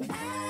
Bye.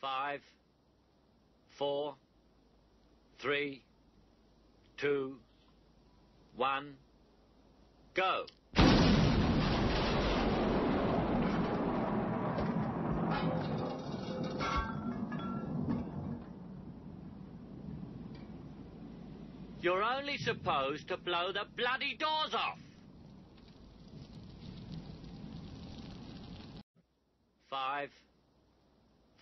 Five, four, three, two, one, go. You're only supposed to blow the bloody doors off. Five,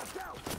Watch out!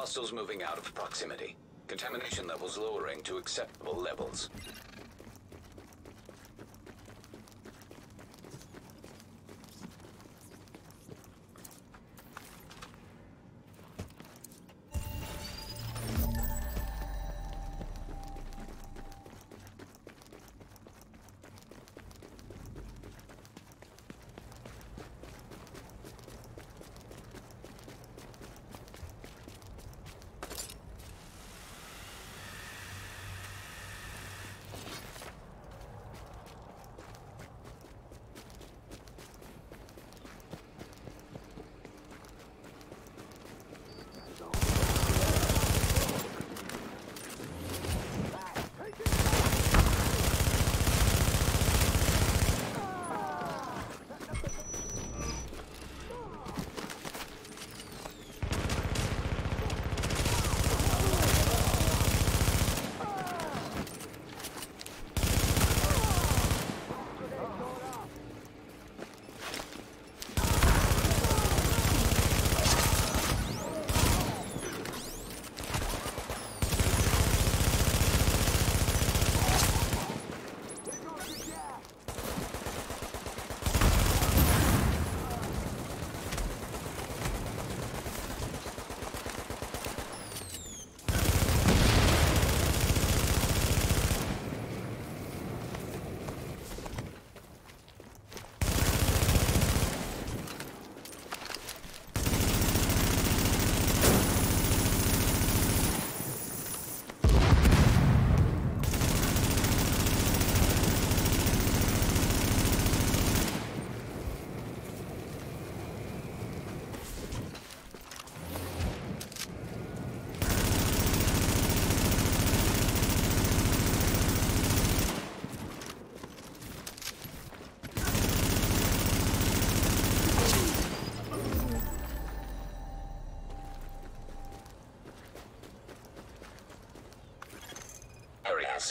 Hostiles moving out of proximity. Contamination levels lowering to acceptable levels.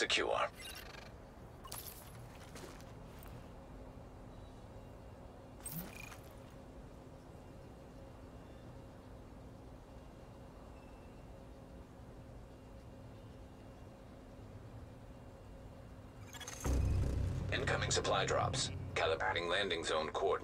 secure. Incoming supply drops. Calibrating landing zone coordinates.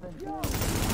Something. Okay.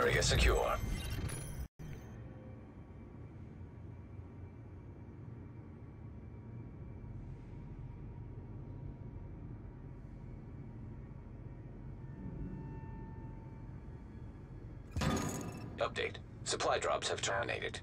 Area secure. Update. Supply drops have terminated.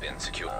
Been.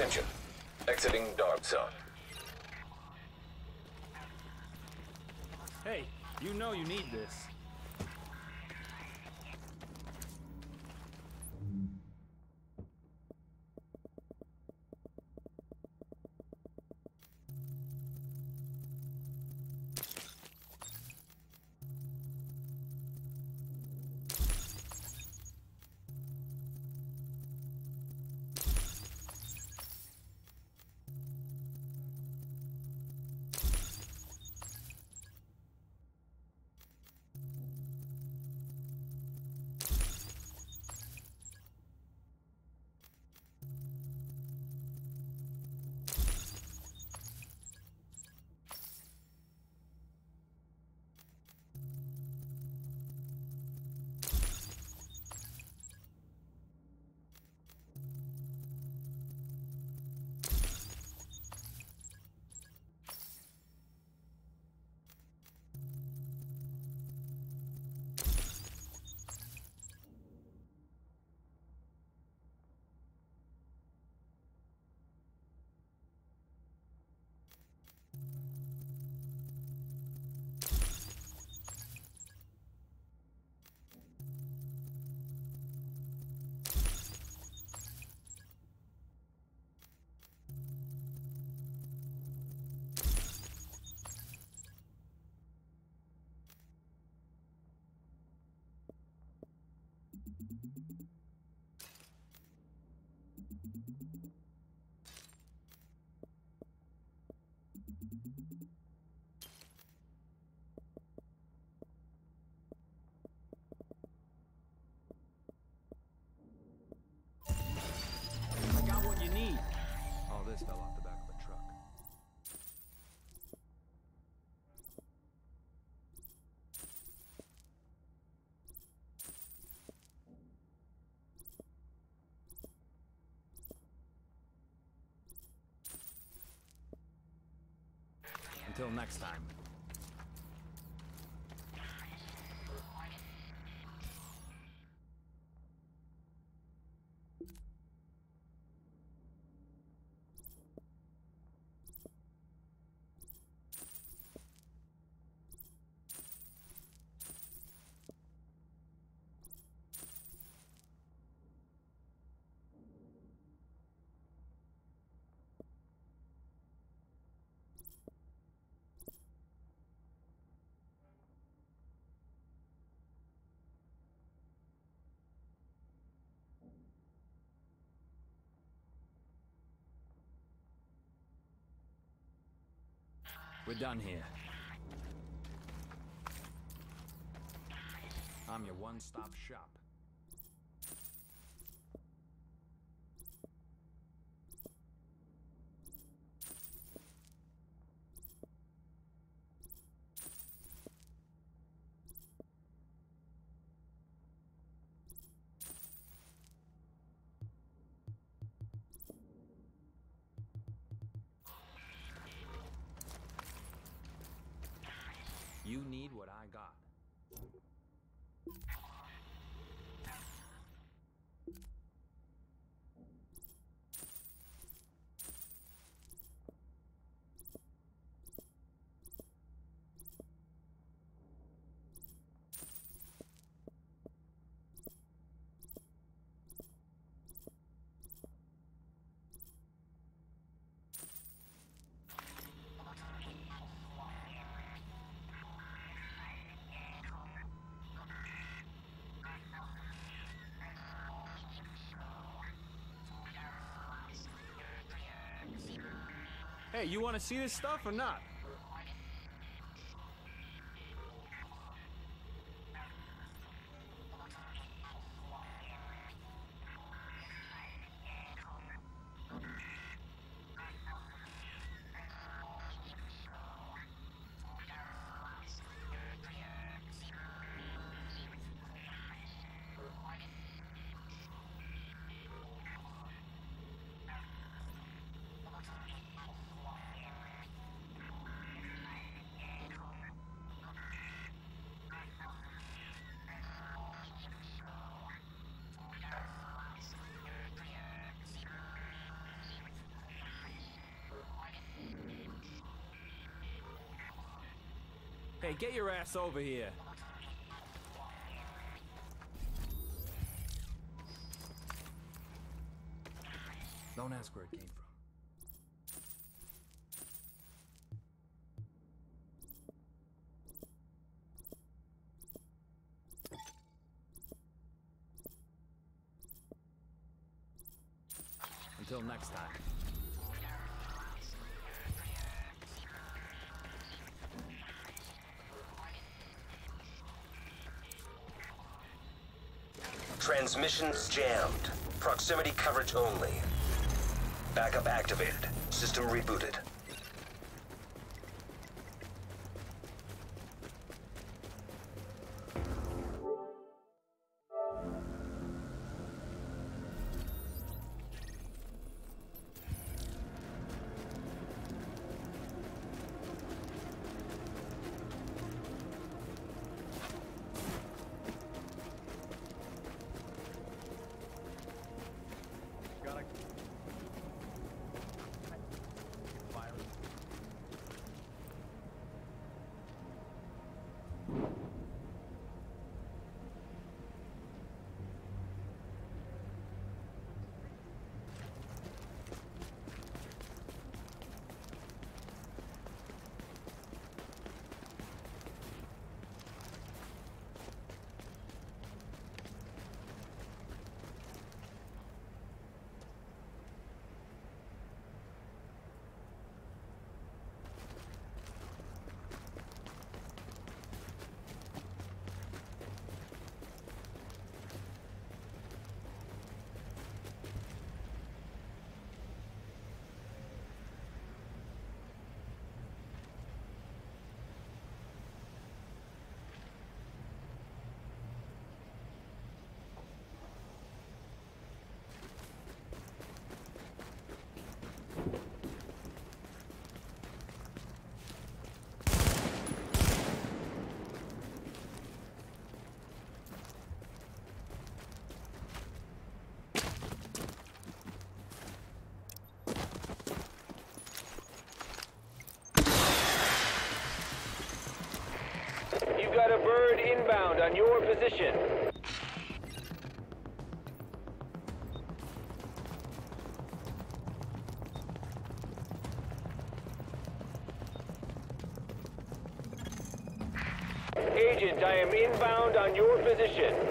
Attention. Exiting dark zone. Hey, you know you need this. I got what you need. Fell off the back of a truck. Until next time. We're done here. I'm your one-stop shop. You need what I got. Hey, you want to see this stuff or not? Get your ass over here. Don't ask where it came from. Until next time. Transmissions jammed. Proximity coverage only. Backup activated. System rebooted. Got a bird inbound on your position. Agent, I am inbound on your position.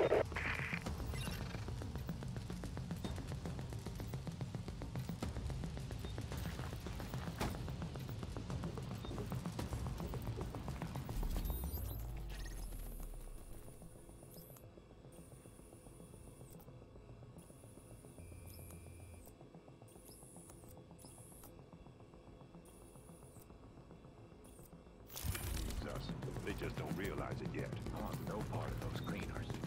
just don't realize it yet. I want no part of those cleaners.